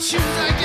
shoes like